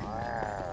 ああ。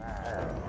Ah.